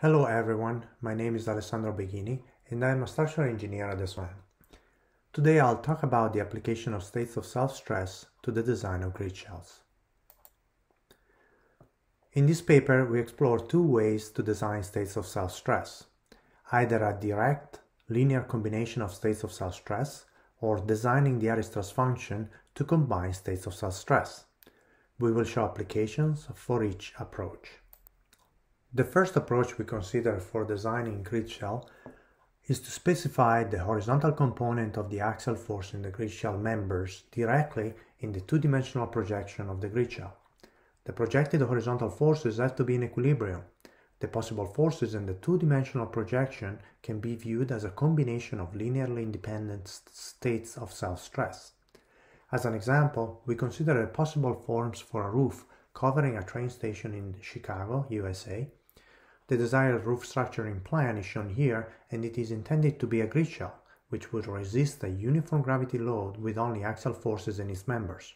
Hello everyone, my name is Alessandro Beghini and I am a structural engineer at SOM. Today I'll talk about the application of states of self-stress to the design of grid shells. In this paper we explore two ways to design states of self-stress, either a direct linear combination of states of self-stress or designing the Airy stress function to combine states of self-stress. We will show applications for each approach. The first approach we consider for designing grid shell is to specify the horizontal component of the axial force in the grid shell members directly in the two-dimensional projection of the grid shell. The projected horizontal forces have to be in equilibrium. The possible forces in the two-dimensional projection can be viewed as a combination of linearly independent states of self-stress. As an example, we consider the possible forms for a roof covering a train station in Chicago, USA, the desired roof structuring plan is shown here and it is intended to be a grid shell, which would resist a uniform gravity load with only axial forces in its members.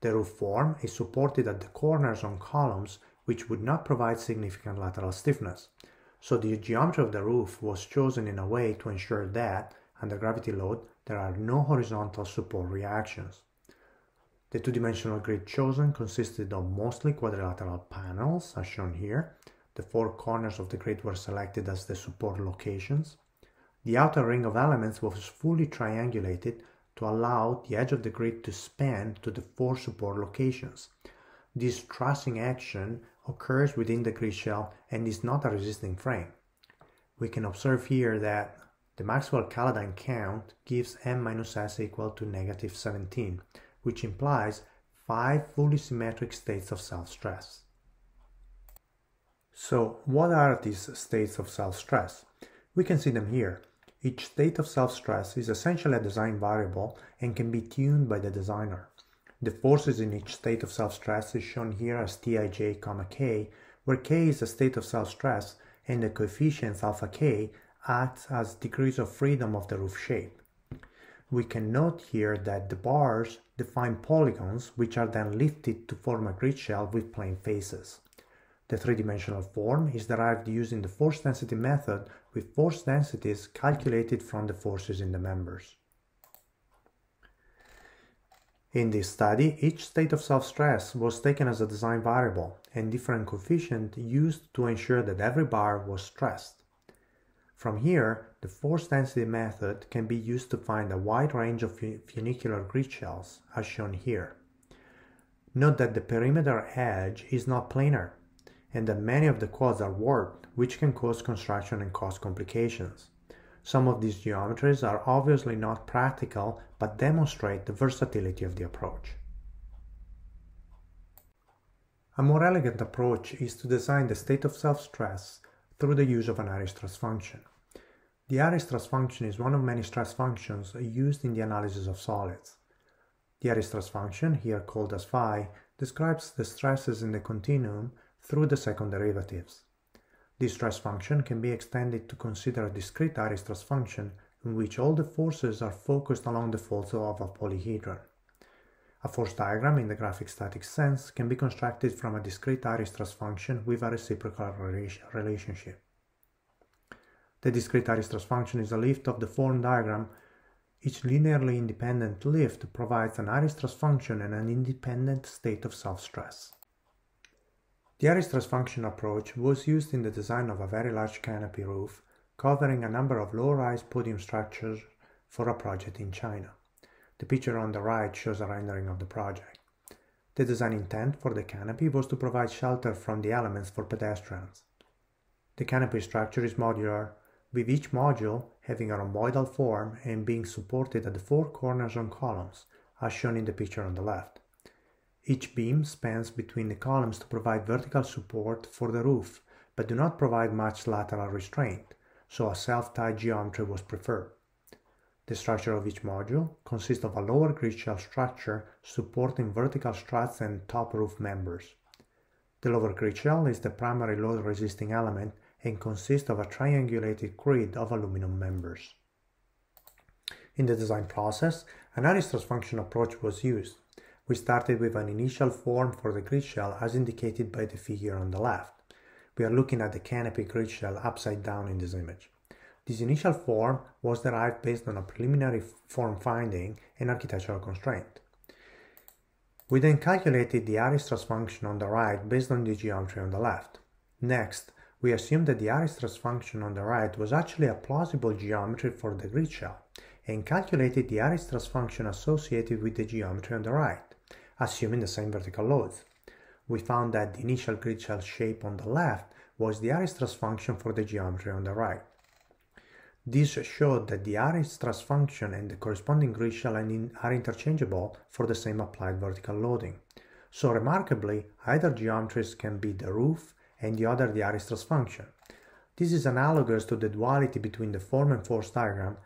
The roof form is supported at the corners on columns which would not provide significant lateral stiffness, so the geometry of the roof was chosen in a way to ensure that, under gravity load, there are no horizontal support reactions. The two-dimensional grid chosen consisted of mostly quadrilateral panels, as shown here, the four corners of the grid were selected as the support locations. The outer ring of elements was fully triangulated to allow the edge of the grid to span to the four support locations. This trussing action occurs within the grid shell and is not a resisting frame. We can observe here that the Maxwell-Calladine count gives m minus s equal to negative 17, which implies five fully symmetric states of self-stress. So what are these states of self-stress? We can see them here. Each state of self-stress is essentially a design variable and can be tuned by the designer. The forces in each state of self-stress is shown here as Tij, k, where k is a state of self-stress and the coefficients alpha k acts as degrees of freedom of the roof shape. We can note here that the bars define polygons which are then lifted to form a grid shell with plane faces. The three-dimensional form is derived using the force density method with force densities calculated from the forces in the members. In this study, each state of self-stress was taken as a design variable and different coefficient used to ensure that every bar was stressed. From here, the force density method can be used to find a wide range of funicular grid shells, as shown here. Note that the perimeter edge is not planar, and that many of the quads are warped, which can cause construction and cost complications. Some of these geometries are obviously not practical, but demonstrate the versatility of the approach. A more elegant approach is to design the state of self-stress through the use of an Airy stress function. The Airy stress function is one of many stress functions used in the analysis of solids. The Airy stress function, here called as phi, describes the stresses in the continuum through the second derivatives. This stress function can be extended to consider a discrete Airy stress function in which all the forces are focused along the folds of a polyhedron. A force diagram in the graphic static sense can be constructed from a discrete Airy stress function with a reciprocal relationship. The discrete Airy stress function is a lift of the form diagram. Each linearly independent lift provides an Airy stress function and an independent state of self-stress. The Airy stress function approach was used in the design of a very large canopy roof covering a number of low-rise podium structures for a project in China. The picture on the right shows a rendering of the project. The design intent for the canopy was to provide shelter from the elements for pedestrians. The canopy structure is modular, with each module having a rhomboidal form and being supported at the four corners on columns, as shown in the picture on the left. Each beam spans between the columns to provide vertical support for the roof, but do not provide much lateral restraint, so a self-tied geometry was preferred. The structure of each module consists of a lower grid shell structure supporting vertical struts and top roof members. The lower grid shell is the primary load resisting element and consists of a triangulated grid of aluminum members. In the design process, an Airy stress function approach was used. We started with an initial form for the grid shell as indicated by the figure on the left. we are looking at the canopy grid shell upside down in this image. This initial form was derived based on a preliminary form finding and architectural constraint. We then calculated the Airy stress function on the right based on the geometry on the left. Next, we assumed that the Airy stress function on the right was actually a plausible geometry for the grid shell and calculated the Airy stress function associated with the geometry on the right, assuming the same vertical loads. We found that the initial grid shell shape on the left was the Airy stress function for the geometry on the right. This showed that the Airy stress function and the corresponding grid shell are interchangeable for the same applied vertical loading. So remarkably, either geometries can be the roof and the other the Airy stress function. This is analogous to the duality between the form and force diagram.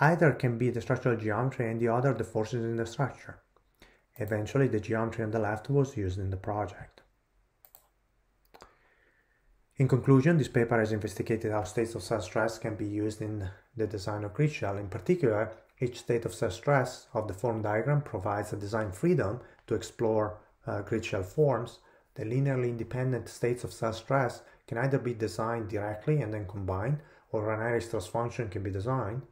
Either can be the structural geometry and the other the forces in the structure. Eventually, the geometry on the left was used in the project. In conclusion, this paper has investigated how states of self-stress can be used in the design of grid shell. In particular, each state of self-stress of the form diagram provides a design freedom to explore uh, grid shell forms the linearly independent states of self-stress can either be designed directly and then combined, or an Airy stress function can be designed.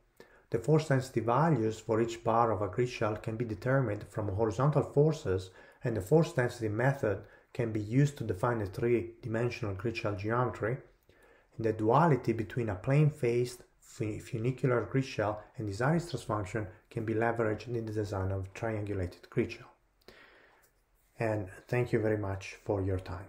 The force density values for each bar of a grid shell can be determined from horizontal forces, and the force density method can be used to define a three-dimensional grid shell geometry. And the duality between a plane-faced funicular grid shell and this Airy stress function can be leveraged in the design of triangulated grid shell and thank you very much for your time.